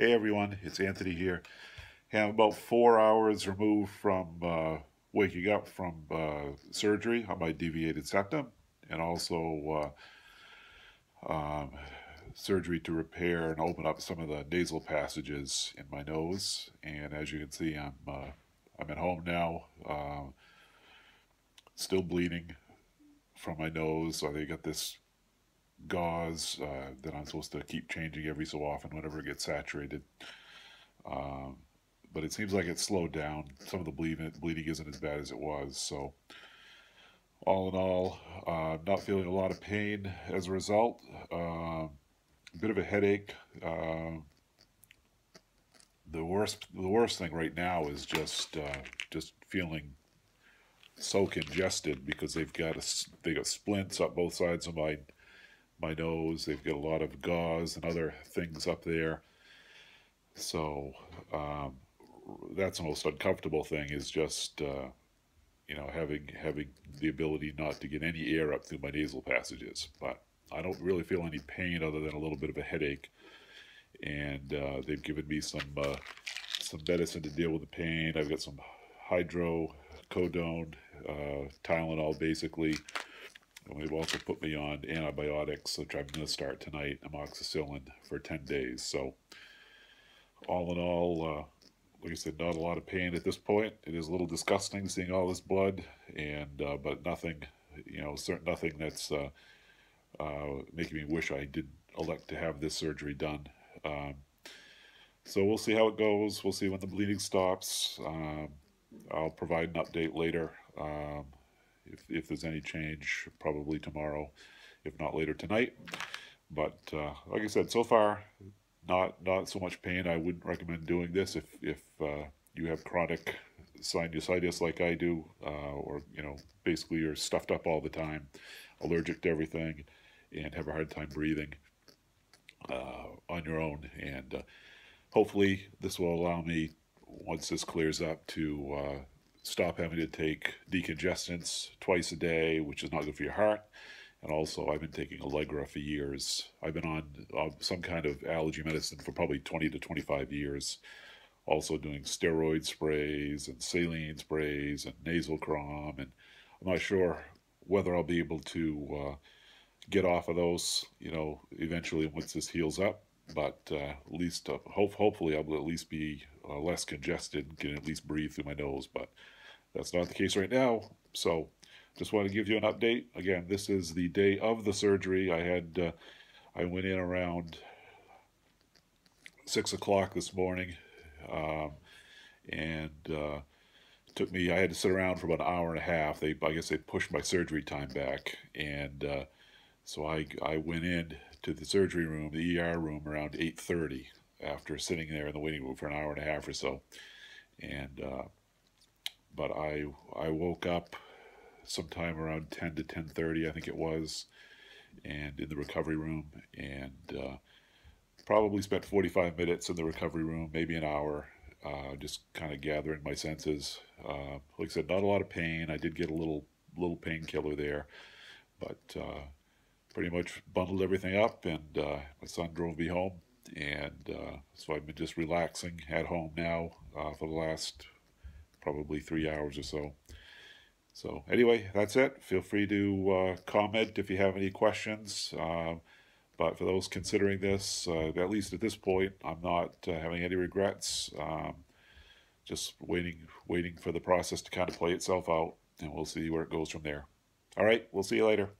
Hey everyone, it's Anthony here. I'm about four hours removed from uh, waking up from uh, surgery on my deviated septum and also uh, um, surgery to repair and open up some of the nasal passages in my nose. And as you can see, I'm, uh, I'm at home now, uh, still bleeding from my nose. So they got this gauze uh, that I'm supposed to keep changing every so often whenever it gets saturated. Um, but it seems like it's slowed down. Some of the bleeding, bleeding isn't as bad as it was. So, all in all, uh, not feeling a lot of pain as a result. Uh, a bit of a headache. Uh, the worst, the worst thing right now is just, uh, just feeling so congested because they've got a, they got splints up both sides of my my nose. They've got a lot of gauze and other things up there. So um, that's the most uncomfortable thing is just uh, you know having having the ability not to get any air up through my nasal passages. But I don't really feel any pain other than a little bit of a headache. And uh, they've given me some uh, some medicine to deal with the pain. I've got some hydrocodone, uh, Tylenol, basically They've also put me on antibiotics, which I'm going to start tonight, amoxicillin, for 10 days. So, all in all, uh, like I said, not a lot of pain at this point. It is a little disgusting seeing all this blood, and uh, but nothing, you know, certain nothing that's uh, uh, making me wish I did elect to have this surgery done. Um, so we'll see how it goes. We'll see when the bleeding stops. Um, I'll provide an update later. Um, if, if there's any change, probably tomorrow, if not later tonight. But uh, like I said, so far, not not so much pain. I wouldn't recommend doing this if if uh, you have chronic sinusitis like I do, uh, or you know, basically you're stuffed up all the time, allergic to everything, and have a hard time breathing uh, on your own. And uh, hopefully, this will allow me once this clears up to uh, stop having to take decongestants twice a day, which is not good for your heart. And also, I've been taking Allegra for years. I've been on uh, some kind of allergy medicine for probably 20 to 25 years. Also, doing steroid sprays and saline sprays and NasalCrom. And I'm not sure whether I'll be able to uh, get off of those, you know, eventually once this heals up. But uh, at least, uh, hope, hopefully, I will at least be uh, less congested can at least breathe through my nose. But that's not the case right now. So just want to give you an update. Again, this is the day of the surgery. I had uh, I went in around six o'clock this morning, um, and uh, took me. I had to sit around for about an hour and a half. They I guess they pushed my surgery time back, and uh, so I I went in to the surgery room, the ER room, around eight thirty. After sitting there in the waiting room for an hour and a half or so, and uh, but I I woke up sometime around 10 to 10:30 I think it was and in the recovery room and uh, probably spent 45 minutes in the recovery room maybe an hour uh, just kind of gathering my senses uh, like I said not a lot of pain I did get a little little painkiller there but uh, pretty much bundled everything up and uh, my son drove me home and uh, so I've been just relaxing at home now for the last probably three hours or so. So anyway, that's it. Feel free to uh, comment if you have any questions. Uh, but for those considering this, uh, at least at this point, I'm not uh, having any regrets. Um, just waiting, waiting for the process to kind of play itself out, and we'll see where it goes from there. All right, we'll see you later.